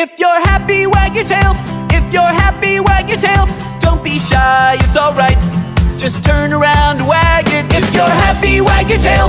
If you're happy, wag your tail. If you're happy, wag your tail. Don't be shy, it's alright. Just turn around, wag it. If you're happy, wag your tail.